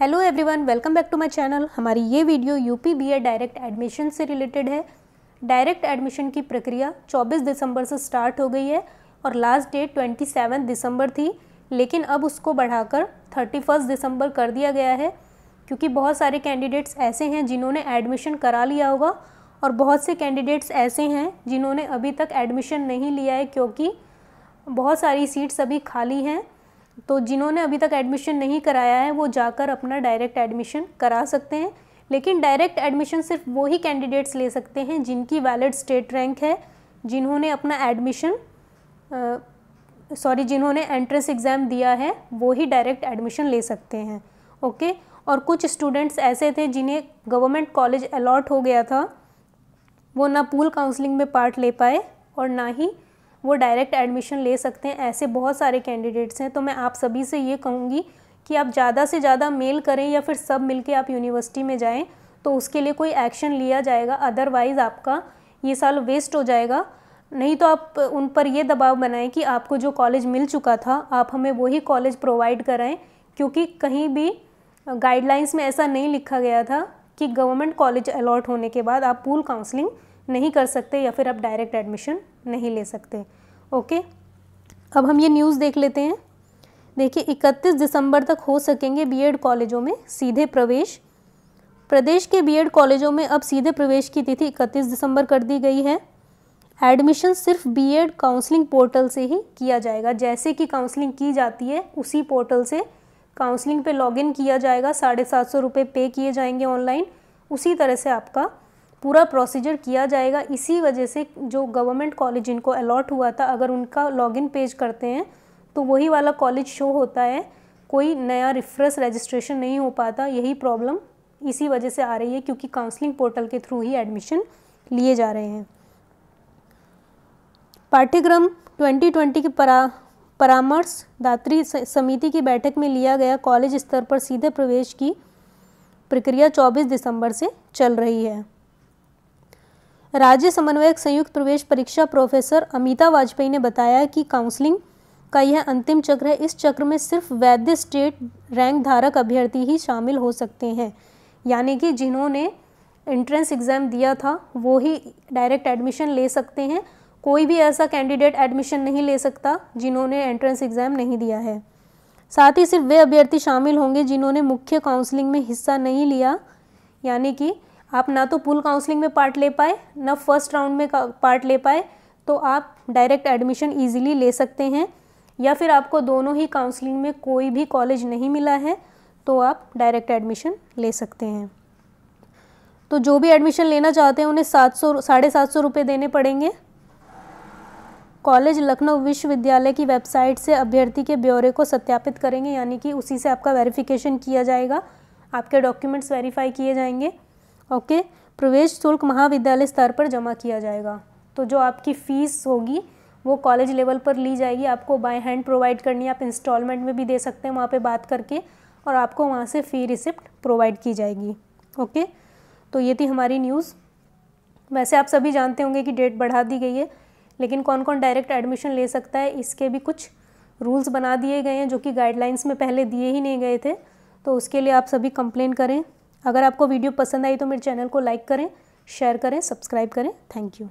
Hello everyone welcome back to my channel हमारी ये video UP B direct admission से related है। Direct admission की प्रक्रिया 24 दिसंबर से स्टार्ट हो गई है और लास्ट डेट 27 दिसंबर थी, लेकिन अब उसको बढ़ाकर 31 दिसंबर कर दिया गया है, क्योंकि बहुत सारे कैंडिडेट्स ऐसे हैं जिन्होंने एडमिशन करा लिया होगा और बहुत से कैंडिडेट्स ऐसे हैं जिन्होंने अभी तक एडमिशन नहीं लिया है, क्योंकि बहुत सारी सीट्स अभी खाली हैं। तो जिन्होंने अभी तक एडमिशन नहीं कराया है, वो जाकर अपना डायरेक्ट एडमिशन करा सकते हैं। लेकिन डायरेक्ट एडमिशन सिर्फ़ वो ही कैंडिडेट्स ले सकते हैं जिनकी वैलिड स्टेट रैंक है, जिन्होंने अपना एडमिशन सॉरी जिन्होंने एंट्रेंस एग्ज़ाम दिया है वो ही डायरेक्ट एडमिशन ले सकते हैं। ओके? और कुछ स्टूडेंट्स ऐसे थे जिन्हें गवर्नमेंट कॉलेज अलॉट हो गया था, वो ना पूल काउंसलिंग में पार्ट ले पाए और ना ही वो डायरेक्ट एडमिशन ले सकते हैं। ऐसे बहुत सारे कैंडिडेट्स हैं। तो मैं आप सभी से ये कहूँगी कि आप ज़्यादा से ज़्यादा मेल करें या फिर सब मिलके आप यूनिवर्सिटी में जाएँ तो उसके लिए कोई एक्शन लिया जाएगा। अदरवाइज़ आपका ये साल वेस्ट हो जाएगा। नहीं तो आप उन पर ये दबाव बनाएँ कि आपको जो कॉलेज मिल चुका था, आप हमें वही कॉलेज प्रोवाइड कराएँ। क्योंकि कहीं भी गाइडलाइंस में ऐसा नहीं लिखा गया था कि गवर्नमेंट कॉलेज अलॉट होने के बाद आप पूल काउंसलिंग नहीं कर सकते या फिर आप डायरेक्ट एडमिशन नहीं ले सकते। ओके अब हम ये न्यूज़ देख लेते हैं। देखिए 31 दिसंबर तक हो सकेंगे बीएड कॉलेजों में सीधे प्रवेश। प्रदेश के बीएड कॉलेजों में अब सीधे प्रवेश की तिथि 31 दिसंबर कर दी गई है। एडमिशन सिर्फ़ बीएड काउंसलिंग पोर्टल से ही किया जाएगा। जैसे कि काउंसलिंग की जाती है, उसी पोर्टल से काउंसलिंग पे लॉगिन किया जाएगा। साढ़े सात सौ रुपये पे किए जाएँगे ऑनलाइन उसी तरह से आपका पूरा प्रोसीजर किया जाएगा, इसी वजह से जो गवर्नमेंट कॉलेज जिनको अलॉट हुआ था, अगर उनका लॉगिन पेज करते हैं तो वही वाला कॉलेज शो होता है। कोई नया रिफ्रेश रजिस्ट्रेशन नहीं हो पाता, यही प्रॉब्लम इसी वजह से आ रही है क्योंकि काउंसलिंग पोर्टल के थ्रू ही एडमिशन लिए जा रहे हैं। पाठ्यक्रम 2020 के परा, परामर्श, दात्री समिति की बैठक में लिया गया कॉलेज स्तर पर सीधे प्रवेश की प्रक्रिया 24 दिसंबर से चल रही है। राज्य समन्वयक संयुक्त प्रवेश परीक्षा प्रोफेसर अमिता वाजपेयी ने बताया कि काउंसलिंग का यह अंतिम चक्र है। इस चक्र में सिर्फ़ वैध स्टेट रैंक धारक अभ्यर्थी ही शामिल हो सकते हैं। यानी कि जिन्होंने एंट्रेंस एग्ज़ाम दिया था, वो ही डायरेक्ट एडमिशन ले सकते हैं। कोई भी ऐसा कैंडिडेट एडमिशन नहीं ले सकता जिन्होंने एंट्रेंस एग्ज़ाम नहीं दिया है। साथ ही सिर्फ़ वे अभ्यर्थी शामिल होंगे जिन्होंने मुख्य काउंसलिंग में हिस्सा नहीं लिया। यानी कि आप ना तो पुल काउंसलिंग में पार्ट ले पाए, ना फ़र्स्ट राउंड में पार्ट ले पाए तो आप डायरेक्ट एडमिशन ईजिली ले सकते हैं। या फिर आपको दोनों ही काउंसलिंग में कोई भी कॉलेज नहीं मिला है तो आप डायरेक्ट एडमिशन ले सकते हैं। तो जो भी एडमिशन लेना चाहते हैं, उन्हें सात सौ, साढ़े सात सौ रुपये देने पड़ेंगे। कॉलेज लखनऊ विश्वविद्यालय की वेबसाइट से अभ्यर्थी के ब्यौरे को सत्यापित करेंगे, यानी कि उसी से आपका वेरिफिकेशन किया जाएगा। आपके डॉक्यूमेंट्स वेरीफाई किए जाएँगे। ओके? प्रवेश शुल्क महाविद्यालय स्तर पर जमा किया जाएगा। तो जो आपकी फ़ीस होगी, वो कॉलेज लेवल पर ली जाएगी। आपको बाय हैंड प्रोवाइड करनी है, आप इंस्टॉलमेंट में भी दे सकते हैं वहाँ पे बात करके और आपको वहाँ से फ़ी रिसिप्ट प्रोवाइड की जाएगी। ओके? तो ये थी हमारी न्यूज़। वैसे आप सभी जानते होंगे कि डेट बढ़ा दी गई है, लेकिन कौन कौन डायरेक्ट एडमिशन ले सकता है, इसके भी कुछ रूल्स बना दिए गए हैं, जो कि गाइडलाइंस में पहले दिए ही नहीं गए थे। तो उसके लिए आप सभी कंप्लेन करें। अगर आपको वीडियो पसंद आई तो मेरे चैनल को लाइक करें शेयर करें सब्सक्राइब करें। Thank you